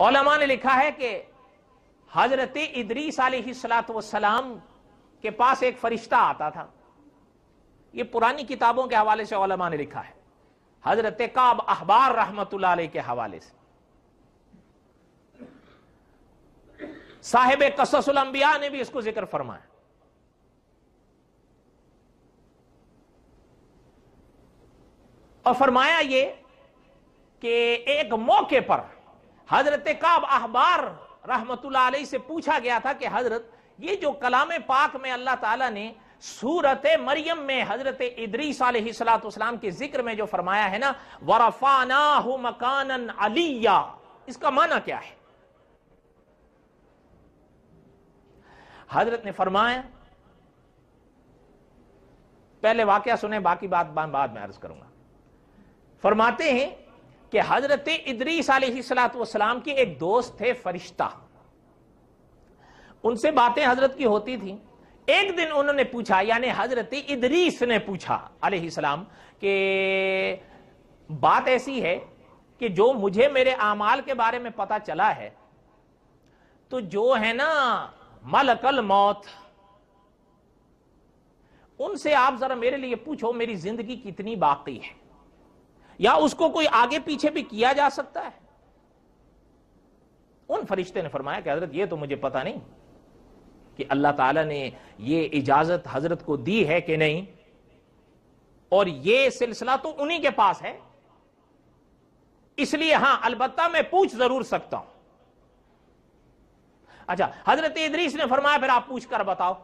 علماء نے لکھا ہے کہ حضرت ادریس علیہ السلاۃ والسلام کے پاس ایک فرشتہ آتا تھا۔ یہ پرانی کتابوں کے حوالے سے علماء نے لکھا ہے۔ حضرت کعب احبار رحمت اللہ علیہ کے حوالے سے۔ صاحب قصص الانبیاء نے بھی اس کو ذکر فرمایا۔ اور فرمایا یہ کہ ایک موقع پر حضرت کعب احبار رحمت اللہ علیہ سے پوچھا گیا تھا کہ حضرت، یہ جو کلام پاک میں اللہ تعالیٰ نے سورت مریم میں حضرت ادریس علیہ السلاۃ اسلام کے ذکر میں جو فرمایا ہے نا ورفانا مکان علیہ اس کا معنی کیا ہے؟ حضرت نے فرمایا، پہلے واقعہ سنیں، باقی بات بعد میں عرض کروں گا۔ فرماتے ہیں کہ حضرت ادریس علیہ السلاۃ والسلام کے ایک دوست تھے، فرشتہ۔ ان سے باتیں حضرت کی ہوتی تھیں۔ ایک دن انہوں نے پوچھا یعنی حضرت ادریس نے پوچھا علیہ السلام کہ بات ایسی ہے کہ جو مجھے میرے اعمال کے بارے میں پتا چلا ہے، تو جو ہے نا ملک الموت۔ ان سے آپ ذرا میرے لیے پوچھو، میری زندگی کتنی باقی ہے؟ یا اس کو کوئی آگے پیچھے بھی کیا جا سکتا ہے؟ ان فرشتے نے فرمایا کہ حضرت یہ تو مجھے پتا نہیں کہ اللہ تعالی نے یہ اجازت حضرت کو دی ہے کہ نہیں، اور یہ سلسلہ تو انہی کے پاس ہے۔ اس لیے ہاں البتہ میں پوچھ ضرور سکتا ہوں۔ اچھا حضرت ادریس نے فرمایا، پھر آپ پوچھ کر بتاؤ۔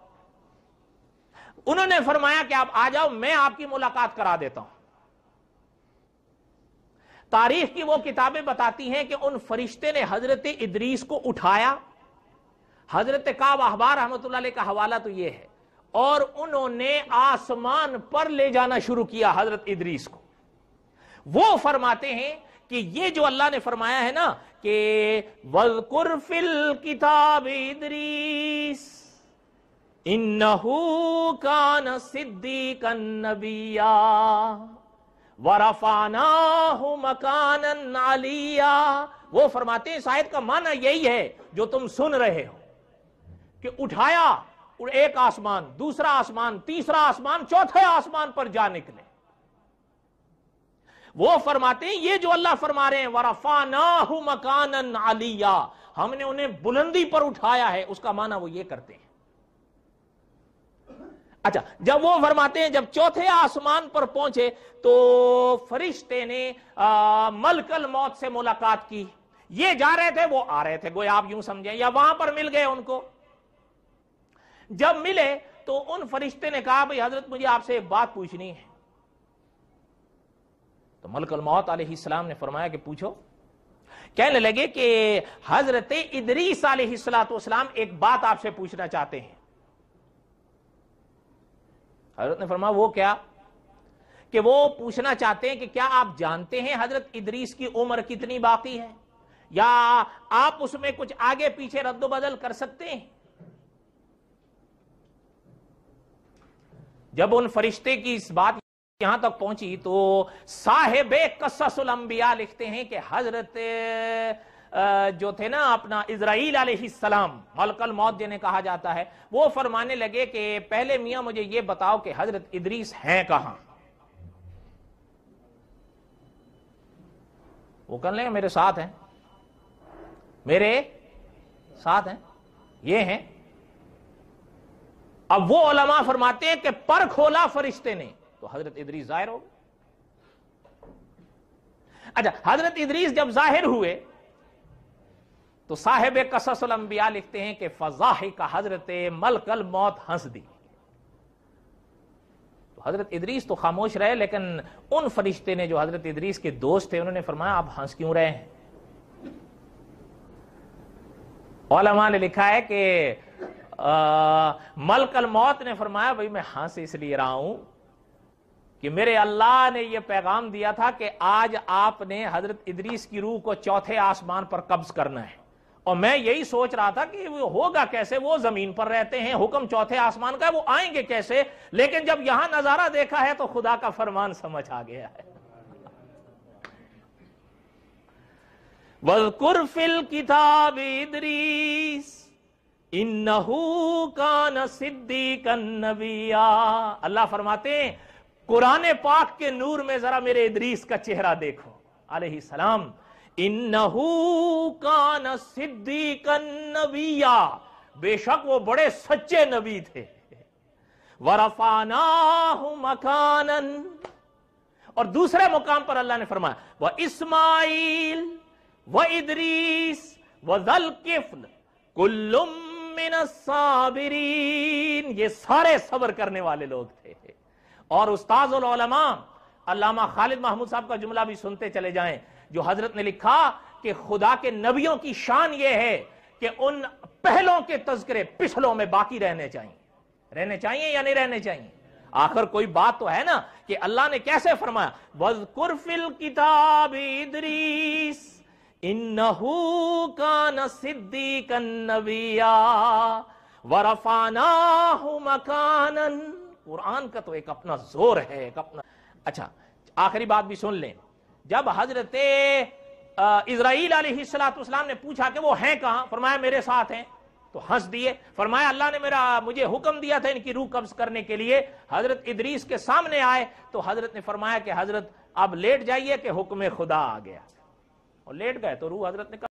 انہوں نے فرمایا کہ آپ آ جاؤ، میں آپ کی ملاقات کرا دیتا ہوں۔ تاریخ کی وہ کتابیں بتاتی ہیں کہ ان فرشتے نے حضرت ادریس کو اٹھایا۔ حضرت کعب احبار رحمت اللہ علیہ کا حوالہ تو یہ ہے۔ اور انہوں نے آسمان پر لے جانا شروع کیا حضرت ادریس کو۔ وہ فرماتے ہیں کہ یہ جو اللہ نے فرمایا ہے نا کہ وَذْكُرْ فِي الْكِتَابِ ادریس، انہو کان صدیقا نبیا۔ ورفاناہ مکانا علیا وہ فرماتے ہیں، شاید کا معنی یہی ہے جو تم سن رہے ہو، کہ اٹھایا ایک آسمان، دوسرا آسمان، تیسرا آسمان، چوتھے آسمان پر جا نکلے۔ وہ فرماتے ہیں، یہ جو اللہ فرما رہے ہیں ورفاناہ مکانا علیا ہم نے انہیں بلندی پر اٹھایا ہے، اس کا معنی وہ یہ کرتے ہیں۔ اچھا جب وہ فرماتے ہیں، جب چوتھے آسمان پر پہنچے تو فرشتے نے ملکل موت سے ملاقات کی۔ یہ جا رہے تھے، وہ آ رہے تھے۔ گویا آپ یوں سمجھیں، یا وہاں پر مل گئے ان کو۔ جب ملے تو ان فرشتے نے کہا، بھائی، حضرت، مجھے آپ سے ایک بات پوچھنی ہے۔ تو ملک الموت علیہ السلام نے فرمایا کہ پوچھو۔ کہنے لگے کہ حضرت ادریس علیہ السلام اسلام ایک بات آپ سے پوچھنا چاہتے ہیں۔ حضرت نے فرمایا، وہ کیا؟ کہ وہ پوچھنا چاہتے ہیں کہ کیا آپ جانتے ہیں حضرت ادریس کی عمر کتنی باقی ہے؟ یا آپ اس میں کچھ آگے پیچھے رد و بدل کر سکتے ہیں؟ جب ان فرشتے کی اس بات یہاں تک پہنچی تو صاحب قصص الانبیاء لکھتے ہیں کہ حضرت جو تھے نا اپنا اسرائیل علیہ السلام، ملک الموت جنہیں کہا جاتا ہے، وہ فرمانے لگے کہ پہلے میاں مجھے یہ بتاؤ کہ حضرت ادریس ہیں کہاں؟ وہ کر لیں، میرے ساتھ ہیں۔ میرے ساتھ ہیں۔ یہ ہیں۔ اب وہ علماء فرماتے ہیں کہ پر کھولا فرشتے نے۔ تو حضرت ادریس ظاہر ہو اچھا حضرت ادریس جب ظاہر ہوئے تو صاحب قصص الانبیاء لکھتے ہیں کہ فضاح کا حضرت ملک الموت ہنس دی۔ تو حضرت ادریس تو خاموش رہے، لیکن ان فرشتے نے جو حضرت ادریس کے دوست تھے، انہوں نے فرمایا آپ ہنس کیوں رہے ہیں؟ علماء نے لکھا ہے کہ ملک الموت نے فرمایا، بھائی میں ہنس اس لیے رہا ہوں کہ میرے اللہ نے یہ پیغام دیا تھا کہ آج آپ نے حضرت ادریس کی روح کو چوتھے آسمان پر قبض کرنا ہے۔ اور میں یہی سوچ رہا تھا کہ وہ ہوگا کیسے؟ وہ زمین پر رہتے ہیں، حکم چوتھے آسمان کا وہ آئیں گے کیسے؟ لیکن جب یہاں نظارہ دیکھا ہے تو خدا کا فرمان سمجھ آ گیا ہے۔ وَذْكُرْ فِي الْكِتَابِ ادریس انہو کان صدیقا نبیا اللہ فرماتے ہیں، قرآن پاک کے نور میں ذرا میرے ادریس کا چہرہ دیکھو۔ علیہ السلام انہو کان صدیقا نبیا۔ بے شک وہ بڑے سچے نبی تھے۔ وَرَفَانَاهُ مَكَانًا اور دوسرے مقام پر اللہ نے فرمایا وہ اسماعیل وہ ادریس وہ ذلکفل کلم من الصابرین یہ سارے صبر کرنے والے لوگ تھے۔ اور استاذ العلماء علامہ خالد محمود صاحب کا جملہ بھی سنتے چلے جائیں۔ جو حضرت نے لکھا کہ خدا کے نبیوں کی شان یہ ہے کہ ان پہلوں کے تذکرے پچھلوں میں باقی رہنے چاہیے۔ رہنے چاہیے یا نہیں رہنے چاہیے؟ آخر کوئی بات تو ہے نا کہ اللہ نے کیسے فرمایا؟ وَذْكُرْ فِي الْكِتَابِ اِدْرِيسِ اِنَّهُ كَانَ صِدِّقًا نَبِيًّا وَرَفَانَاهُ مَكَانًا۔ قرآن کا تو ایک اپنا زور ہے، ایک اپنا۔ اچھا آخری بات بھی سن لیں۔ جب حضرت اسرائیل علیہ السلام نے پوچھا کہ وہ ہیں کہاں؟ فرمایا میرے ساتھ ہیں۔ تو ہنس دیے۔ فرمایا اللہ نے میرا، مجھے حکم دیا تھا ان کی روح قبض کرنے کے لیے۔ حضرت ادریس کے سامنے آئے تو حضرت نے فرمایا کہ حضرت اب لیٹ جائیے کہ حکم خدا آ گیا۔ اور لیٹ گئے تو روح حضرت نے کہا